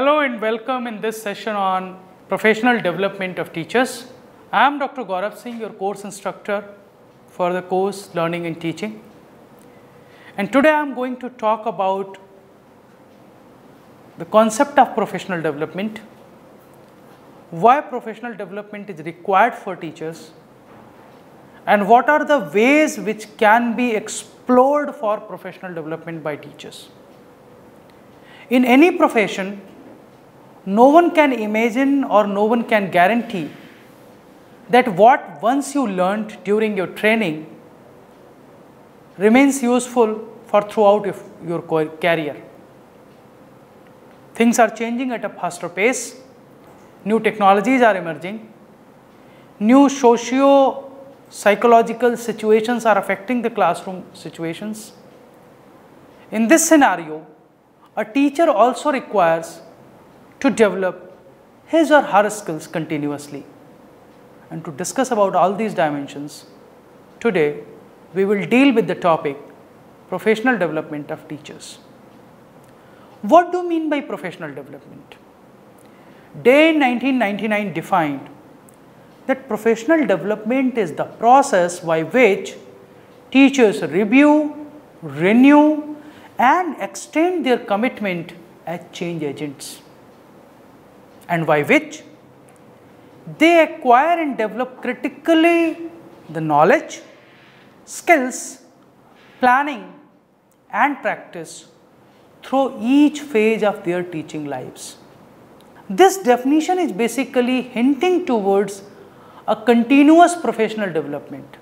Hello and welcome in this session on professional development of teachers. I am Dr. Gaurav Singh, your course instructor for the course Learning and Teaching. And today I am going to talk about the concept of professional development, why professional development is required for teachers, and what are the ways which can be explored for professional development by teachers. In any profession, no one can imagine or no one can guarantee that what once you learned during your training remains useful for throughout your career. Things are changing at a faster pace, new technologies are emerging, new socio psychological situations are affecting the classroom situations. In this scenario, a teacher also requires to develop his or her skills continuously. And to discuss about all these dimensions, today we will deal with the topic professional development of teachers. What do you mean by professional development? Day 1999 defined that professional development is the process by which teachers review, renew and extend their commitment as change agents and by which? They acquire and develop critically the knowledge, skills, planning and practice through each phase of their teaching lives. This definition is basically hinting towards a continuous professional development.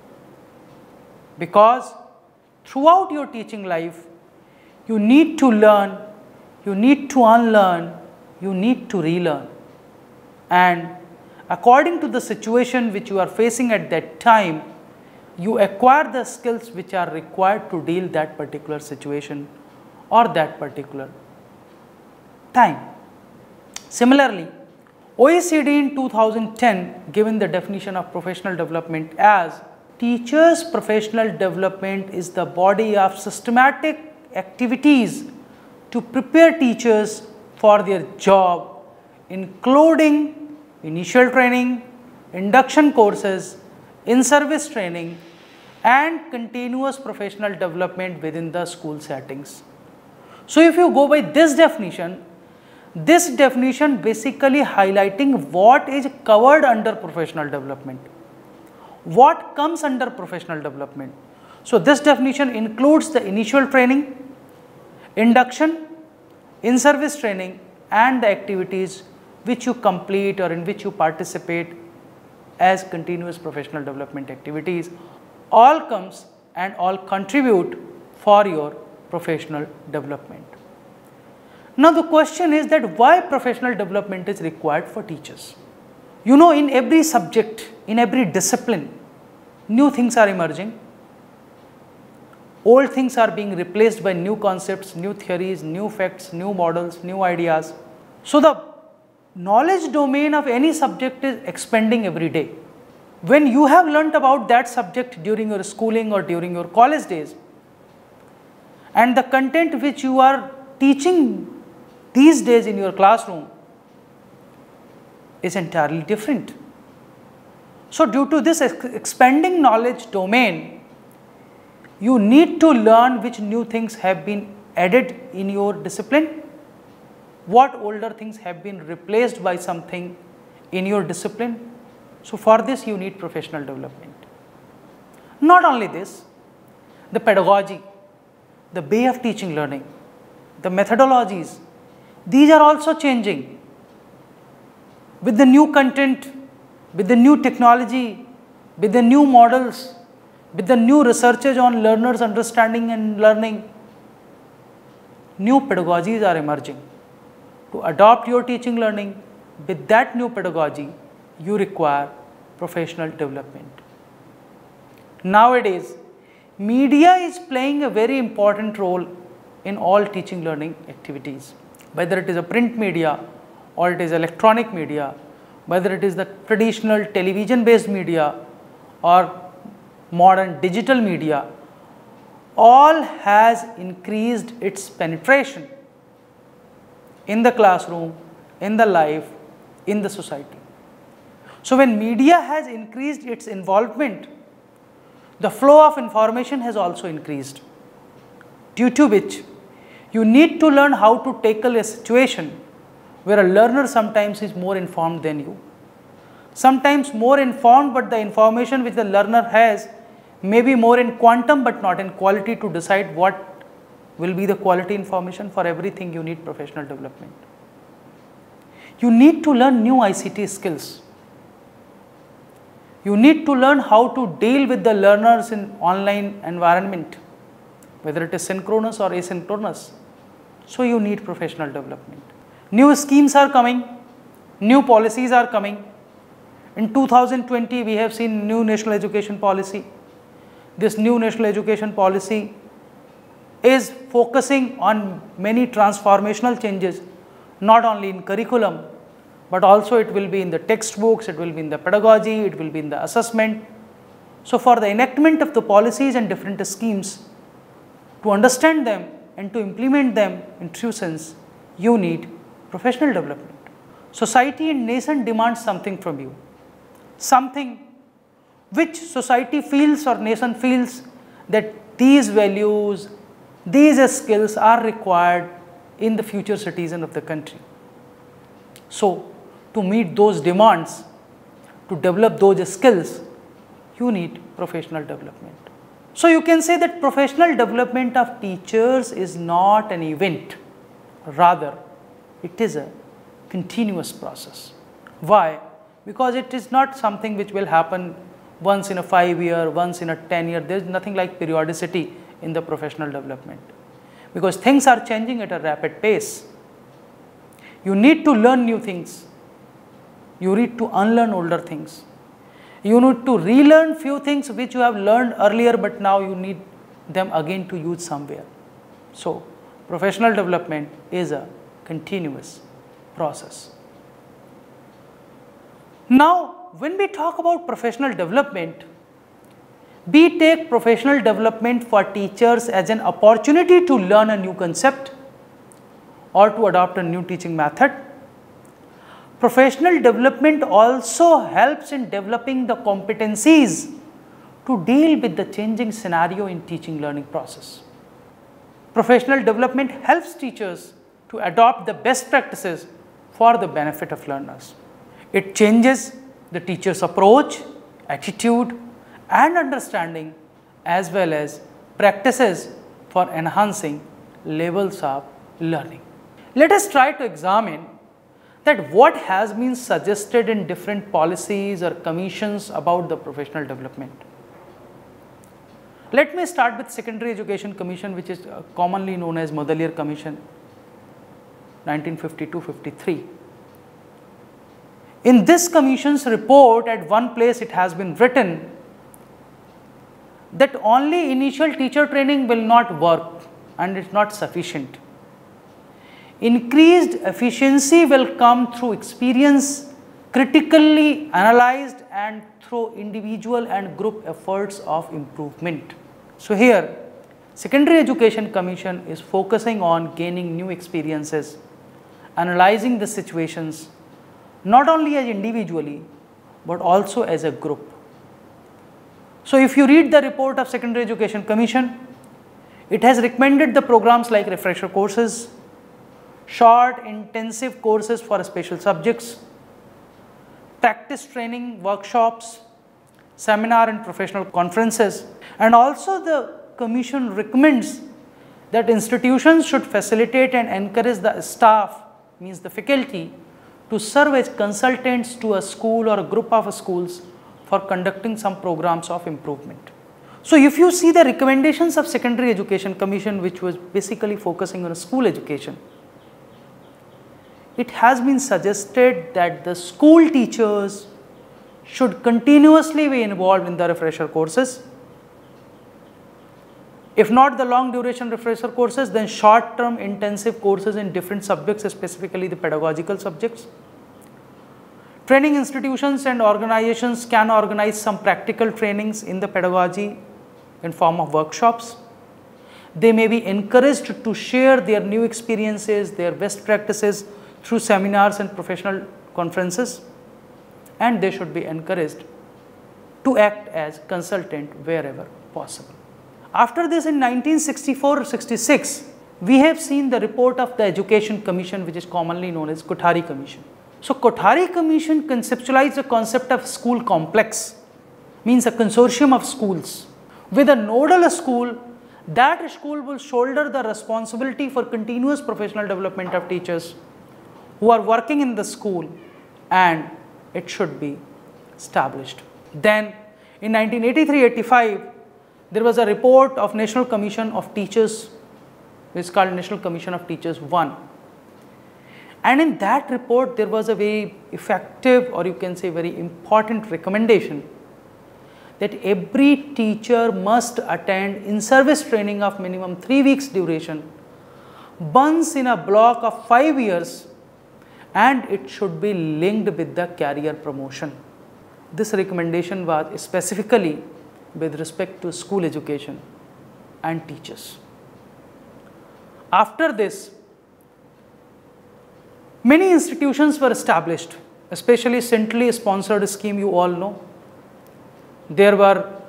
Because throughout your teaching life you need to learn, you need to unlearn, you need to relearn and according to the situation which you are facing at that time, you acquire the skills which are required to deal that particular situation or that particular time. Similarly, OECD in 2010 given the definition of professional development as teachers professional development is the body of systematic activities to prepare teachers for their job including initial training, induction courses, in-service training and continuous professional development within the school settings. So, if you go by this definition, this definition basically highlighting what is covered under professional development, what comes under professional development. So, this definition includes the initial training, induction, in-service training and the activities which you complete or in which you participate as continuous professional development activities all comes and all contribute for your professional development. Now the question is that why professional development is required for teachers? You know in every subject, in every discipline, new things are emerging, old things are being replaced by new concepts, new theories, new facts, new models, new ideas. So the knowledge domain of any subject is expanding every day. When you have learnt about that subject during your schooling or during your college days and the content which you are teaching these days in your classroom is entirely different. So, due to this expanding knowledge domain, you need to learn which new things have been added in your discipline what older things have been replaced by something in your discipline. So, for this you need professional development. Not only this, the pedagogy, the way of teaching learning, the methodologies, these are also changing with the new content, with the new technology, with the new models, with the new researches on learners understanding and learning, new pedagogies are emerging to adopt your teaching learning with that new pedagogy, you require professional development. Nowadays, media is playing a very important role in all teaching learning activities, whether it is a print media or it is electronic media, whether it is the traditional television based media or modern digital media, all has increased its penetration in the classroom, in the life, in the society. So when media has increased its involvement, the flow of information has also increased, due to which you need to learn how to tackle a situation where a learner sometimes is more informed than you. Sometimes more informed, but the information which the learner has may be more in quantum but not in quality to decide what will be the quality information for everything you need professional development. You need to learn new ICT skills. You need to learn how to deal with the learners in online environment, whether it is synchronous or asynchronous. So you need professional development. New schemes are coming, new policies are coming. In 2020, we have seen new national education policy. This new national education policy is focusing on many transformational changes, not only in curriculum, but also it will be in the textbooks, it will be in the pedagogy, it will be in the assessment. So for the enactment of the policies and different schemes, to understand them and to implement them in true sense, you need professional development. Society and nation demand something from you, something which society feels or nation feels that these values, these skills are required in the future citizen of the country. So, to meet those demands, to develop those skills, you need professional development. So, you can say that professional development of teachers is not an event, rather it is a continuous process. Why? Because it is not something which will happen once in a 5 year, once in a 10 year, there is nothing like periodicity in the professional development because things are changing at a rapid pace. You need to learn new things, you need to unlearn older things. You need to relearn few things which you have learned earlier, but now you need them again to use somewhere. So, professional development is a continuous process. Now, when we talk about professional development, we take professional development for teachers as an opportunity to learn a new concept or to adopt a new teaching method. Professional development also helps in developing the competencies to deal with the changing scenario in teaching learning process. Professional development helps teachers to adopt the best practices for the benefit of learners. It changes the teacher's approach, attitude, and understanding as well as practices for enhancing levels of learning. Let us try to examine that what has been suggested in different policies or commissions about the professional development. Let me start with Secondary Education Commission which is uh, commonly known as Mudaliar Commission 1952-53. In this commission's report at one place it has been written that only initial teacher training will not work and it is not sufficient. Increased efficiency will come through experience critically analyzed and through individual and group efforts of improvement. So, here Secondary Education Commission is focusing on gaining new experiences, analyzing the situations not only as individually, but also as a group. So, if you read the report of Secondary Education Commission, it has recommended the programs like refresher courses, short intensive courses for special subjects, practice training workshops, seminar and professional conferences and also the commission recommends that institutions should facilitate and encourage the staff means the faculty to serve as consultants to a school or a group of schools for conducting some programs of improvement. So, if you see the recommendations of Secondary Education Commission which was basically focusing on school education, it has been suggested that the school teachers should continuously be involved in the refresher courses. If not the long duration refresher courses, then short term intensive courses in different subjects, specifically the pedagogical subjects. Training institutions and organizations can organize some practical trainings in the pedagogy in form of workshops. They may be encouraged to share their new experiences, their best practices through seminars and professional conferences and they should be encouraged to act as consultant wherever possible. After this in 1964-66, we have seen the report of the Education Commission which is commonly known as Kothari Commission. So, Kothari Commission conceptualized the concept of school complex, means a consortium of schools. With a nodal school, that school will shoulder the responsibility for continuous professional development of teachers who are working in the school and it should be established. Then in 1983-85, there was a report of National Commission of Teachers, which is called National Commission of Teachers 1. And in that report, there was a very effective or you can say very important recommendation that every teacher must attend in-service training of minimum 3 weeks duration once in a block of 5 years and it should be linked with the career promotion. This recommendation was specifically with respect to school education and teachers. After this, many institutions were established, especially centrally sponsored scheme you all know. There were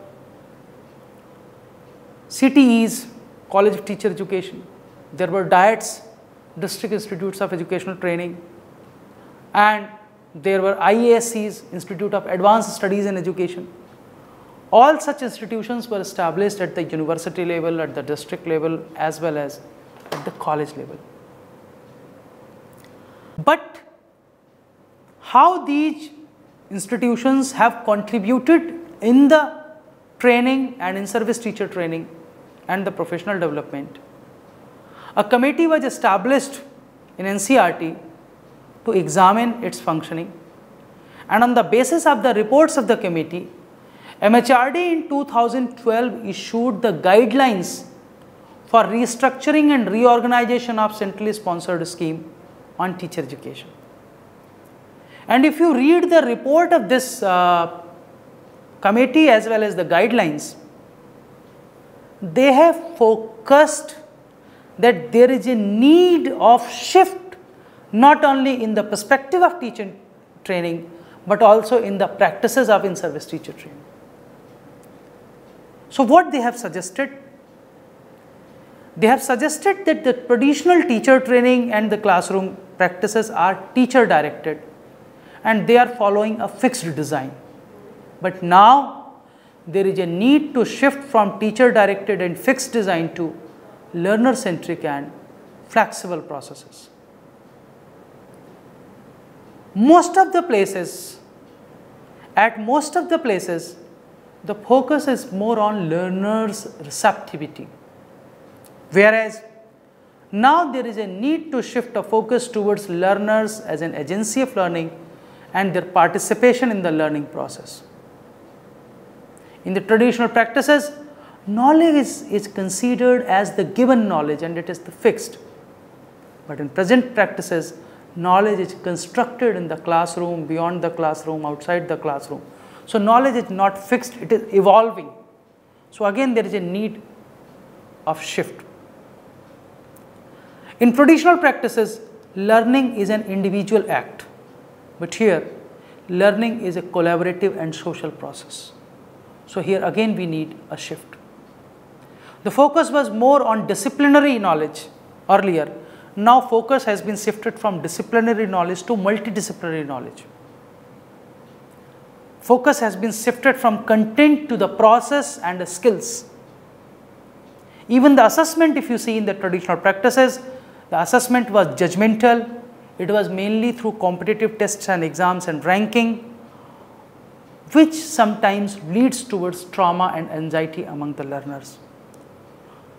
CTEs, College of Teacher Education. There were DIETs, District Institutes of Educational Training and there were IASEs, Institute of Advanced Studies in Education. All such institutions were established at the university level, at the district level as well as at the college level. But how these institutions have contributed in the training and in service teacher training and the professional development. A committee was established in NCERT to examine its functioning and on the basis of the reports of the committee, MHRD in 2012 issued the guidelines for restructuring and reorganization of centrally sponsored scheme on teacher education. And if you read the report of this uh, committee as well as the guidelines, they have focused that there is a need of shift not only in the perspective of teaching training, but also in the practices of in-service teacher training. So, what they have suggested? They have suggested that the traditional teacher training and the classroom practices are teacher directed and they are following a fixed design. But now there is a need to shift from teacher directed and fixed design to learner centric and flexible processes most of the places, at most of the places, the focus is more on learners receptivity. Whereas now there is a need to shift a focus towards learners as an agency of learning and their participation in the learning process. In the traditional practices, knowledge is, is considered as the given knowledge and it is the fixed. But in present practices, knowledge is constructed in the classroom, beyond the classroom, outside the classroom. So, knowledge is not fixed, it is evolving. So, again there is a need of shift. In traditional practices, learning is an individual act, but here learning is a collaborative and social process. So, here again we need a shift. The focus was more on disciplinary knowledge earlier now focus has been shifted from disciplinary knowledge to multidisciplinary knowledge. Focus has been shifted from content to the process and the skills. Even the assessment if you see in the traditional practices, the assessment was judgmental, it was mainly through competitive tests and exams and ranking which sometimes leads towards trauma and anxiety among the learners.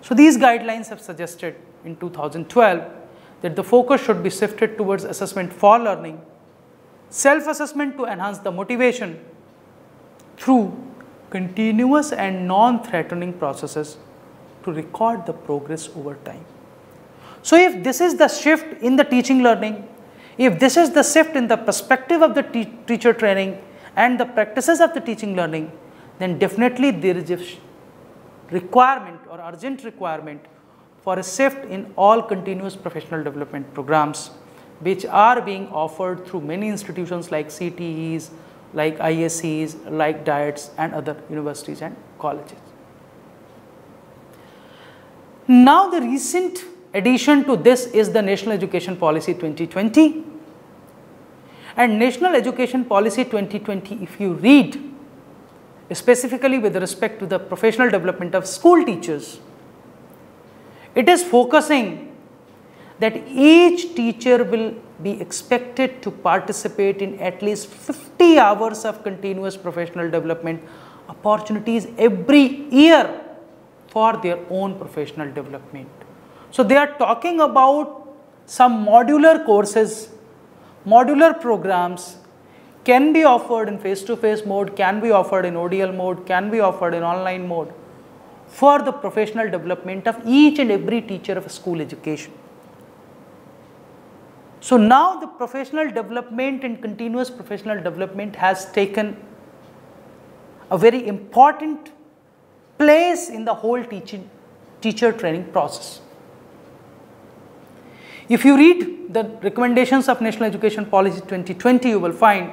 So, these guidelines have suggested in 2012 that the focus should be shifted towards assessment for learning, self-assessment to enhance the motivation through continuous and non-threatening processes to record the progress over time. So, if this is the shift in the teaching learning, if this is the shift in the perspective of the te teacher training and the practices of the teaching learning, then definitely there is a requirement or urgent requirement for a shift in all continuous professional development programs which are being offered through many institutions like CTEs, like ISCs, like DIETs and other universities and colleges. Now the recent addition to this is the National Education Policy 2020 and National Education Policy 2020 if you read specifically with respect to the professional development of school teachers, it is focusing that each teacher will be expected to participate in at least 50 hours of continuous professional development opportunities every year for their own professional development. So, they are talking about some modular courses, modular programs can be offered in face-to-face -face mode, can be offered in ODL mode, can be offered in online mode for the professional development of each and every teacher of school education. So now the professional development and continuous professional development has taken a very important place in the whole teaching, teacher training process. If you read the recommendations of National Education Policy 2020, you will find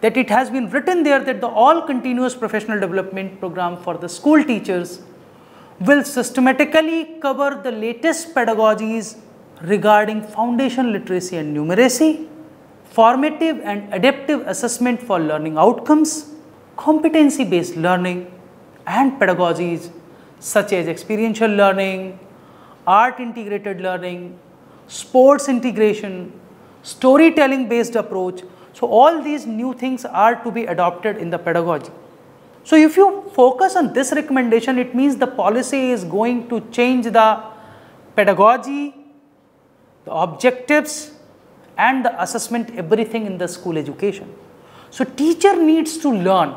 that it has been written there that the all continuous professional development program for the school teachers will systematically cover the latest pedagogies regarding foundation literacy and numeracy, formative and adaptive assessment for learning outcomes, competency based learning and pedagogies such as experiential learning, art integrated learning, sports integration, storytelling based approach. So, all these new things are to be adopted in the pedagogy. So, if you focus on this recommendation, it means the policy is going to change the pedagogy the objectives and the assessment everything in the school education. So, teacher needs to learn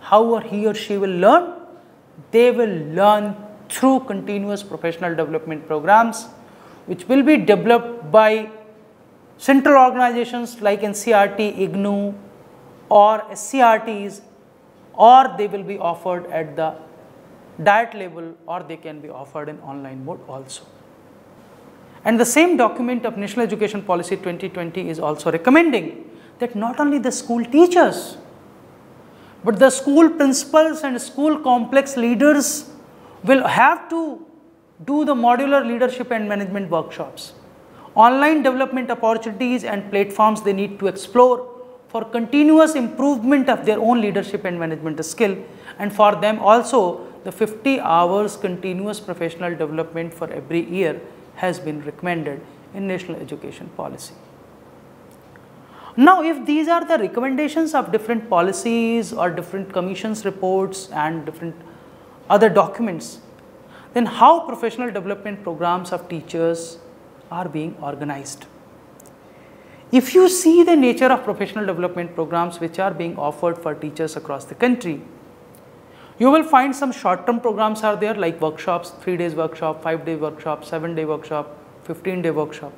how he or she will learn they will learn through continuous professional development programs which will be developed by central organizations like NCERT, IGNOU or SCERTs or they will be offered at the DIET level or they can be offered in online mode also. And the same document of National Education Policy 2020 is also recommending that not only the school teachers, but the school principals and school complex leaders will have to do the modular leadership and management workshops. Online development opportunities and platforms they need to explore for continuous improvement of their own leadership and management skill and for them also the 50 hours continuous professional development for every year has been recommended in national education policy. Now, if these are the recommendations of different policies or different commissions reports and different other documents, then how professional development programs of teachers are being organized. If you see the nature of professional development programs which are being offered for teachers across the country, you will find some short term programs are there like workshops, 3 days workshop, 5 day workshop, 7 day workshop, 15 day workshop.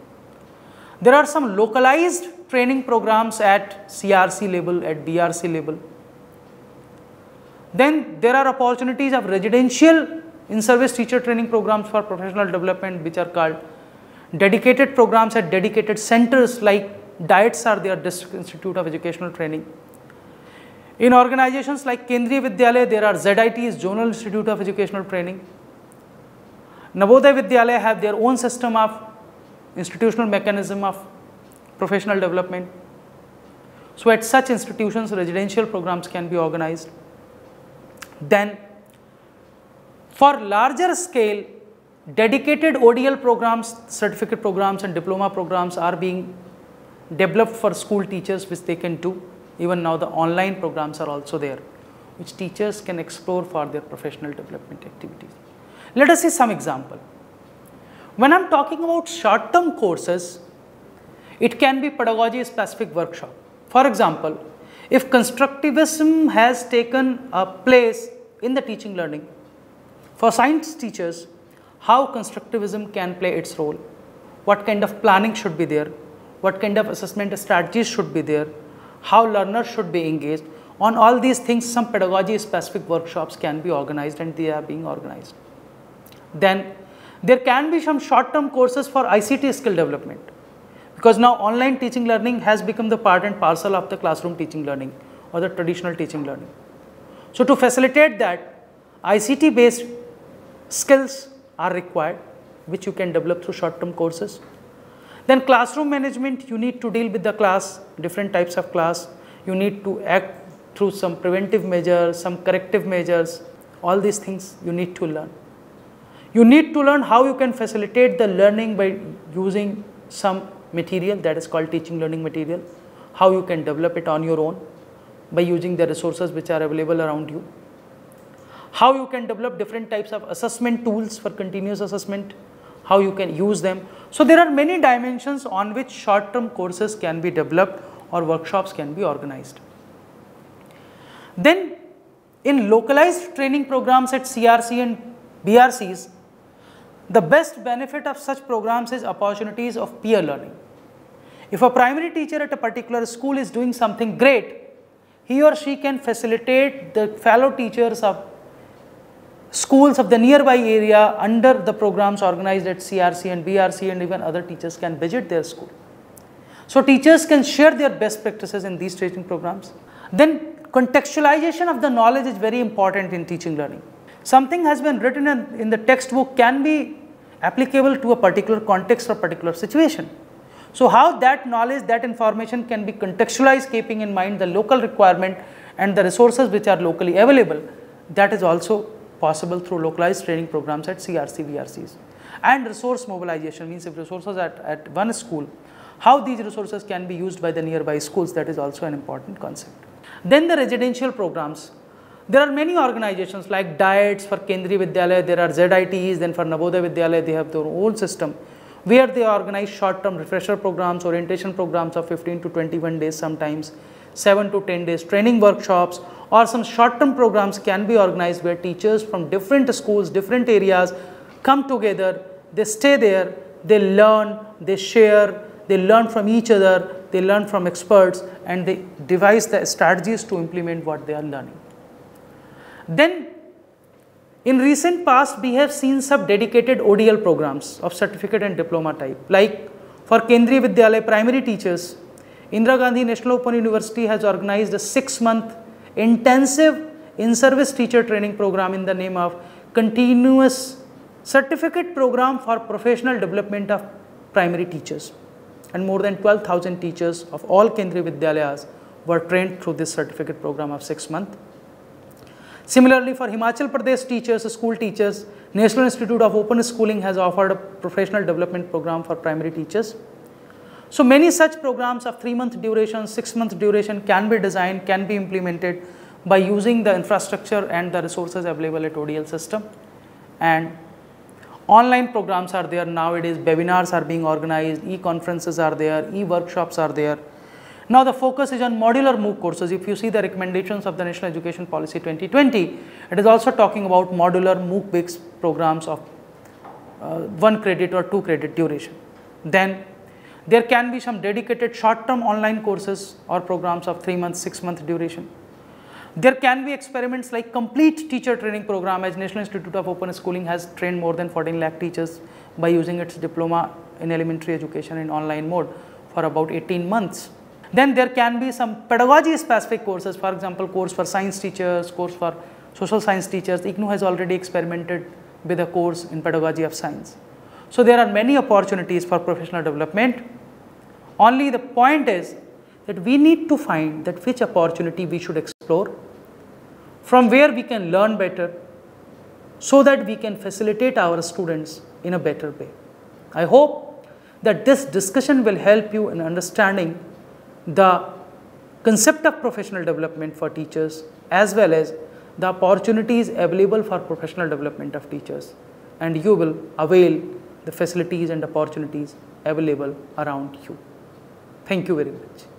There are some localized training programs at CRC level, at BRC level. Then there are opportunities of residential in-service teacher training programs for professional development which are called dedicated programs at dedicated centers like DIETs are there, District Institute of Educational Training. In organizations like Kendriya Vidyalaya, there are ZITs, Zonal Institute of Educational Training. Navodaya Vidyalaya have their own system of institutional mechanism of professional development. So, at such institutions, residential programs can be organized. Then, for larger scale, dedicated ODL programs, certificate programs and diploma programs are being developed for school teachers which they can do even now the online programs are also there which teachers can explore for their professional development activities. Let us see some example. When I am talking about short term courses, it can be pedagogy specific workshop. For example, if constructivism has taken a place in the teaching learning, for science teachers, how constructivism can play its role, what kind of planning should be there, what kind of assessment strategies should be there, how learners should be engaged. On all these things, some pedagogy specific workshops can be organized and they are being organized. Then There can be some short-term courses for ICT skill development because now online teaching learning has become the part and parcel of the classroom teaching learning or the traditional teaching learning. So to facilitate that, ICT based skills are required which you can develop through short-term courses. Then classroom management, you need to deal with the class, different types of class. You need to act through some preventive measures, some corrective measures, all these things you need to learn. You need to learn how you can facilitate the learning by using some material that is called teaching learning material, how you can develop it on your own by using the resources which are available around you, how you can develop different types of assessment tools for continuous assessment, how you can use them. So, there are many dimensions on which short term courses can be developed or workshops can be organized. Then in localized training programs at CRC and BRCs, the best benefit of such programs is opportunities of peer learning. If a primary teacher at a particular school is doing something great, he or she can facilitate the fellow teachers of schools of the nearby area under the programs organized at CRC and BRC and even other teachers can visit their school. So teachers can share their best practices in these training programs. Then contextualization of the knowledge is very important in teaching learning. Something has been written in, in the textbook can be applicable to a particular context or particular situation. So how that knowledge, that information can be contextualized keeping in mind the local requirement and the resources which are locally available, that is also possible through localized training programs at CRC, BRCs. And resource mobilization means if resources at, at one school, how these resources can be used by the nearby schools, that is also an important concept. Then the residential programs. There are many organizations like DIETS for Kendriya Vidyalaya, there are ZITs, then for Navodaya Vidyalaya, they have their own system where they organize short-term refresher programs, orientation programs of 15 to 21 days sometimes, 7 to 10 days training workshops or some short-term programs can be organized where teachers from different schools, different areas come together, they stay there, they learn, they share, they learn from each other, they learn from experts. And they devise the strategies to implement what they are learning. Then in recent past we have seen some dedicated ODL programs of certificate and diploma type. Like for Kendriya Vidyalaya primary teachers Indira Gandhi National Open University has organized a 6 month intensive in-service teacher training program in the name of continuous certificate program for professional development of primary teachers and more than 12,000 teachers of all Kendriya Vidyalayas were trained through this certificate program of 6 months. Similarly, for Himachal Pradesh teachers, school teachers, National Institute of Open Schooling has offered a professional development program for primary teachers. So many such programs of 3 month duration, 6 month duration can be designed, can be implemented by using the infrastructure and the resources available at ODL system. And Online programs are there nowadays, webinars are being organized, e-conferences are there, e-workshops are there. Now the focus is on modular MOOC courses. If you see the recommendations of the National Education Policy 2020, it is also talking about modular MOOC based programs of uh, 1 credit or 2 credit duration. Then there can be some dedicated short term online courses or programs of 3 months, 6 month duration. There can be experiments like complete teacher training program as National Institute of Open Schooling has trained more than 14 lakh teachers by using its diploma in elementary education in online mode for about 18 months. Then there can be some pedagogy specific courses, for example, course for science teachers, course for social science teachers. IGNOU has already experimented with a course in pedagogy of science. So there are many opportunities for professional development. Only the point is that we need to find that which opportunity we should explore, from where we can learn better, so that we can facilitate our students in a better way. I hope that this discussion will help you in understanding the concept of professional development for teachers as well as the opportunities available for professional development of teachers and you will avail the facilities and opportunities available around you. Thank you very much.